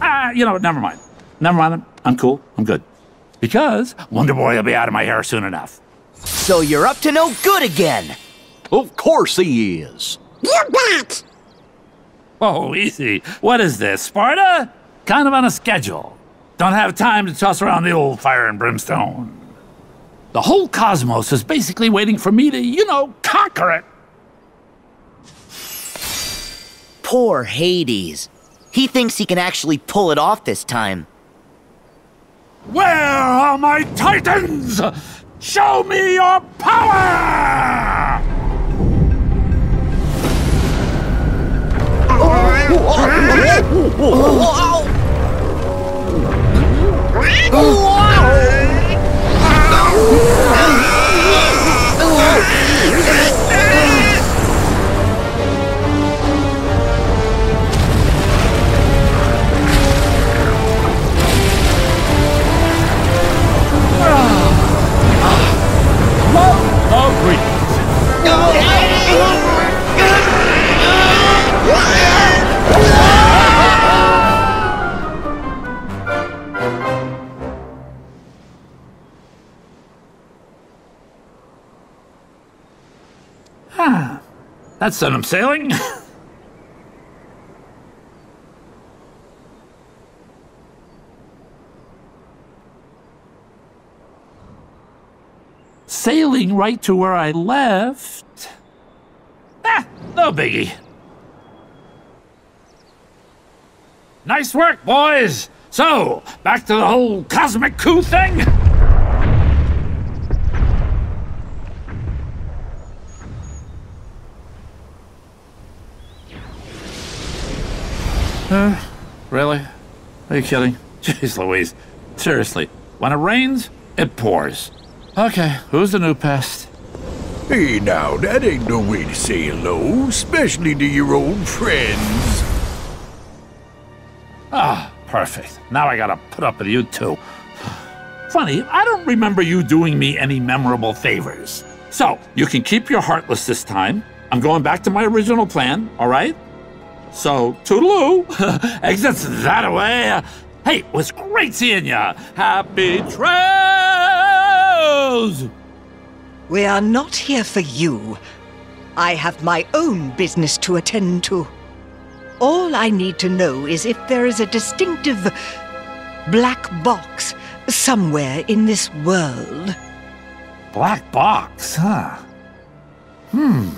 Ah, you know what? Never mind. Never mind. I'm cool. I'm good. Because Wonder Boy will be out of my hair soon enough. So you're up to no good again. Of course he is. You bet! Oh, easy. What is this, Sparta? Kind of on a schedule. Don't have time to toss around the old fire and brimstone. The whole cosmos is basically waiting for me to, you know, conquer it. Poor Hades. He thinks he can actually pull it off this time. Where are my titans? Show me your power! Ah, that's sent him sailing. Sailing right to where I left. Ah, no biggie. Nice work, boys. So, back to the whole cosmic coup thing? You kidding? Jeez Louise. Seriously, when it rains, it pours. Okay, who's the new pest? Hey now, that ain't no way to say hello, especially to your old friends. Ah, perfect. Now I gotta put up with you too. Funny, I don't remember you doing me any memorable favors. So, you can keep your heartless this time. I'm going back to my original plan, alright? So, toodaloo. Exits that way! Hey, it was great seeing ya. Happy trails! We are not here for you. I have my own business to attend to. All I need to know is if there is a distinctive black box somewhere in this world. Black box, huh? Hmm.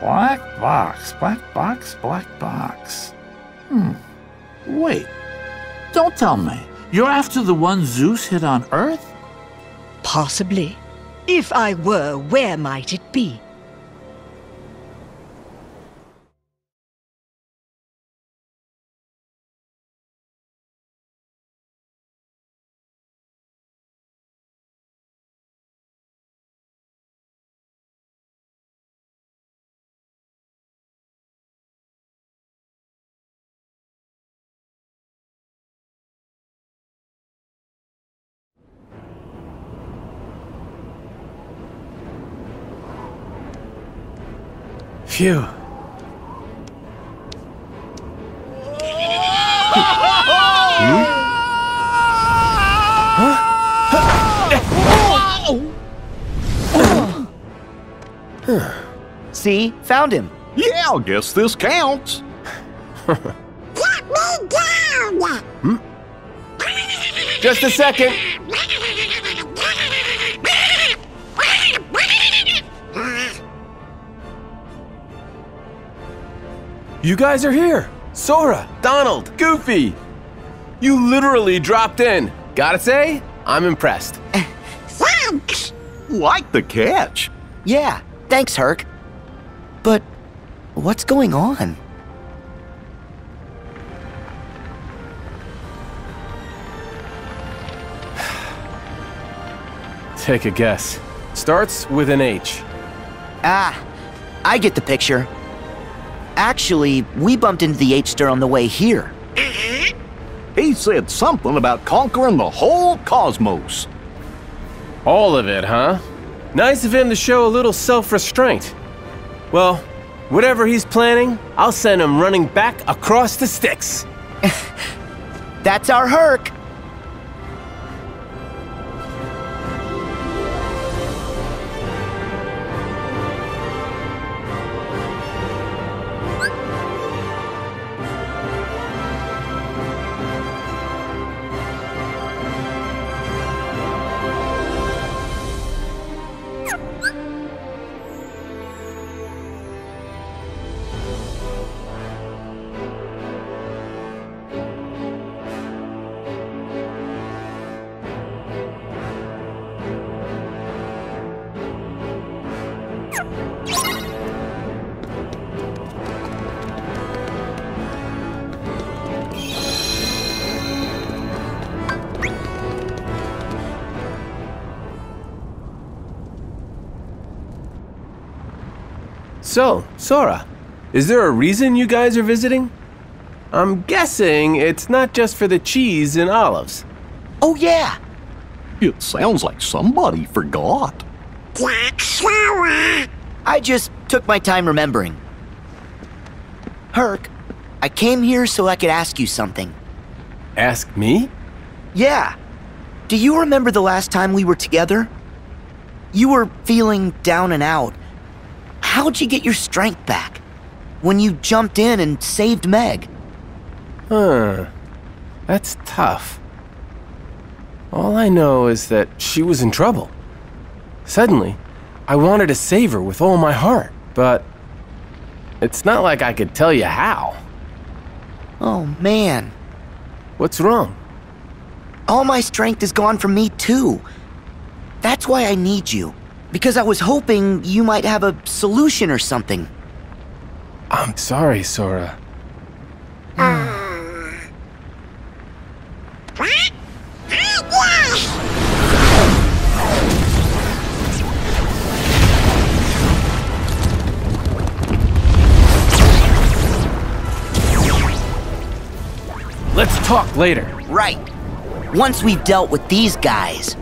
Black box, black box, black box. Hmm. Wait. Don't tell me. You're after the one Zeus hit on Earth? Possibly. If I were, where might it be? Phew. See? Found him. Yeah, I guess this counts. Put me down! Hmm? Just a second. You guys are here. Sora, Donald, Goofy. You literally dropped in. Gotta say, I'm impressed. Thanks! Like the catch. Yeah, thanks, Herc. But what's going on? Take a guess. Starts with an H. Ah, I get the picture. Actually, we bumped into the H-Star on the way here. He said something about conquering the whole cosmos. All of it, huh? Nice of him to show a little self restraint. Well, whatever he's planning, I'll send him running back across the Styx. That's our Herc. So, Sora, is there a reason you guys are visiting? I'm guessing it's not just for the cheese and olives. Oh, yeah. It sounds like somebody forgot. Jack Sora. I just took my time remembering. Herc, I came here so I could ask you something. Ask me? Yeah. Do you remember the last time we were together? You were feeling down and out. How'd you get your strength back? When you jumped in and saved Meg? Huh. That's tough. All I know is that she was in trouble. Suddenly, I wanted to save her with all my heart, but it's not like I could tell you how. Oh, man. What's wrong? All my strength is gone from me, too. That's why I need you. Because I was hoping you might have a solution or something. I'm sorry, Sora. What? Ah. Let's talk later. Right. Once we've dealt with these guys.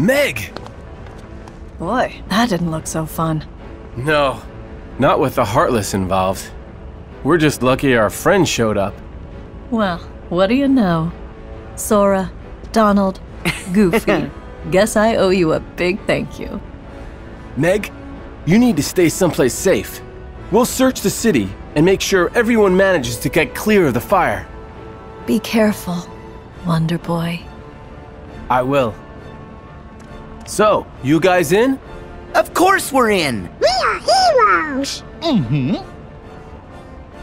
Meg! Boy, that didn't look so fun. No, not with the Heartless involved. We're just lucky our friend showed up. Well, what do you know? Sora, Donald, Goofy. Guess I owe you a big thank you. Meg, you need to stay someplace safe. We'll search the city and make sure everyone manages to get clear of the fire. Be careful, Wonder Boy. I will. So, you guys in? Of course we're in. We are heroes. Mm-hmm.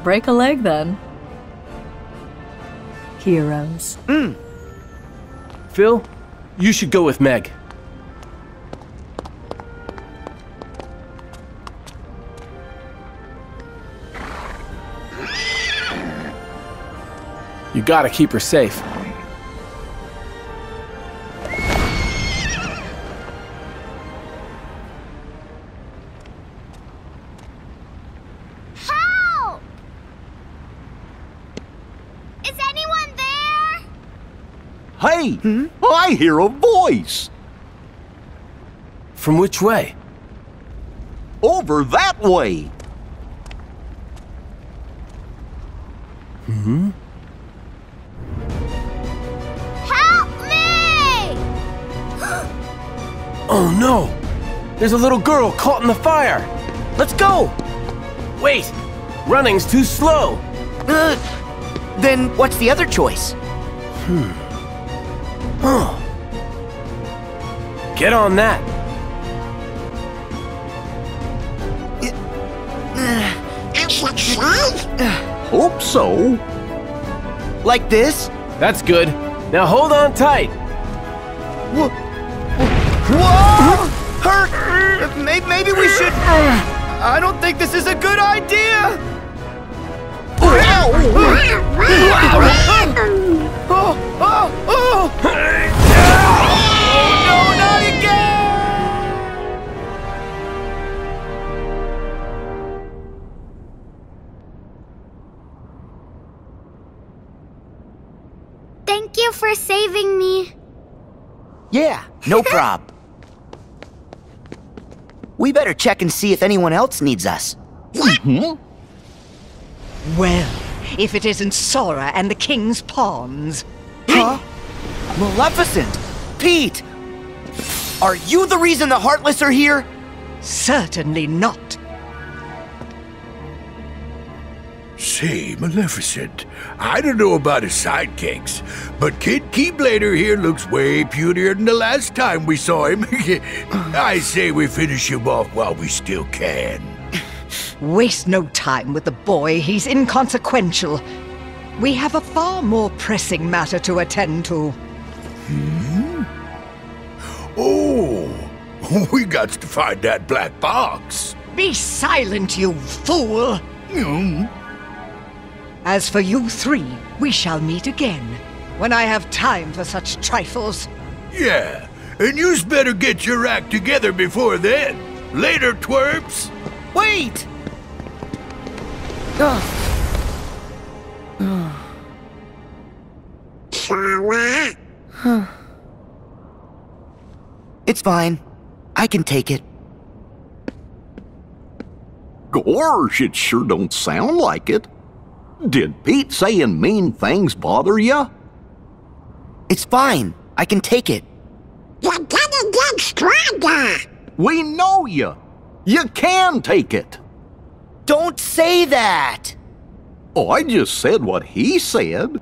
Break a leg then. Heroes. Phil, you should go with Meg. You gotta keep her safe. Hey, I hear a voice. From which way? Over that way. Hmm? Help me! Oh no! There's a little girl caught in the fire! Let's go! Wait! Running's too slow! Uh, then what's the other choice? Get on that. it safe? Hope so. Like this? That's good. Now hold on tight! Whoa! Hurt! Maybe, maybe we should. I don't think this is a good idea! Oh, oh, oh! Oh, no, not again! Thank you for saving me. Yeah, no prob. We better check and see if anyone else needs us. Hmm. Well, if it isn't Sora and the King's Pawns. Huh? Maleficent! Pete! Are you the reason the Heartless are here? Certainly not. Say, Maleficent, I don't know about his sidekicks, but Kid Keyblader here looks way putier than the last time we saw him. I say we finish him off while we still can. Waste no time with the boy, he's inconsequential. We have a far more pressing matter to attend to. Hmm? Oh, we got to find that black box. Be silent, you fool! As for you three, we shall meet again when I have time for such trifles. Yeah, and you's better get your act together before then. Later, twerps. Wait! It's fine. I can take it. Gorge, it sure don't sound like it. Did Pete saying mean things bother ya? It's fine. I can take it. You're gonna get stronger. We know ya. You can take it. Don't say that! Oh, I just said what he said.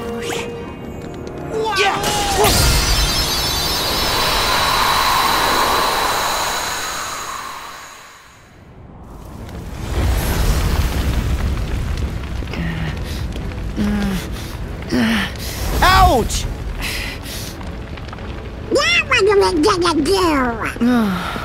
gonna do?